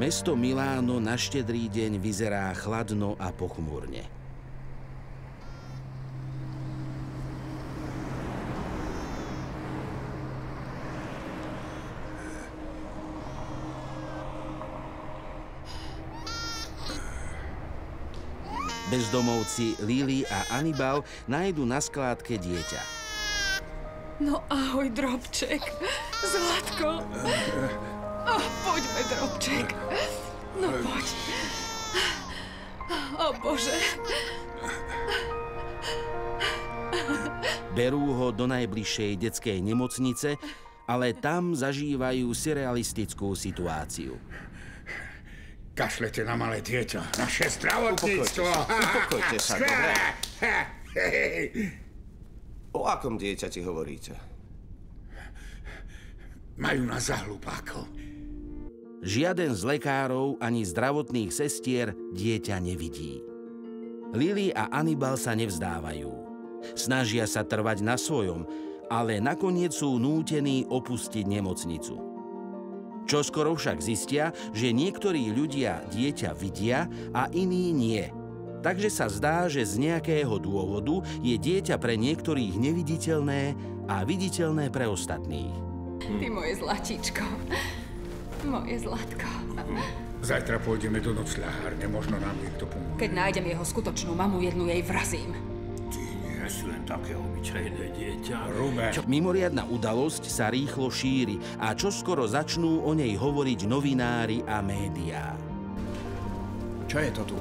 Mesto Miláno na štedrý deň vyzerá chladno a pochmúrne. Bezdomovci Lily a Anibal nájdu na skládke dieťa. No ahoj, Drobček. Zlatko. Oh, poďme, Drobček. No poď. O Bože. Berú ho do najbližšej detskej nemocnice, ale tam zažívajú surrealistickú situáciu. Kašlete na malé dieťa. Naše zdravotníctvo. Upokojte sa, dobre? Hej. O akom dieťati hovoríte? Majú nás za hlupákov. Žiaden z lekárov ani zdravotných sestier dieťa nevidí. Lily a Anibal sa nevzdávajú. Snažia sa trvať na svojom, ale nakoniec sú nútení opustiť nemocnicu. Čoskoro však zistia, že niektorí ľudia dieťa vidia a iní nie. Takže sa zdá, že z nejakého dôvodu je dieťa pre niektorých neviditeľné a viditeľné pre ostatných. Ty moje zlatíčko. Moje zlatko. Zajtra pôjdeme do nocľahárne, možno nám niekto pomôže. Keď nájdem jeho skutočnú mamu, jednu jej vrazím. Ty nie si len také obyčajné dieťa. Rube. Mimoriadna udalosť sa rýchlo šíri a čoskoro začnú o nej hovoriť novinári a médiá. Čo je to tu?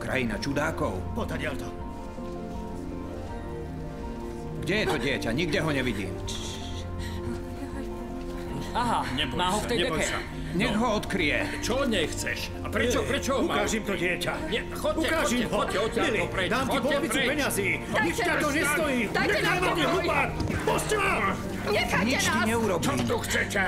Krajina čudákov? Potadiaľ to. Kde je to dieťa? Nikde ho nevidím. Aha, Neboj má ho v tej neboj deke. sa. Nech ho odkryje. Čo nechceš? A prečo, prečo? ho? Ukážim to dieťa. Nie, chodte, Ukážim chodte, ho. chodte, odtiaľ to preč, dám ti polovicu peňazí. Nič ťa to nestojí. dajte nám pokoj. Pusťte ma. Nechajte Nič ti nás! neurobí. Čo tu chcete?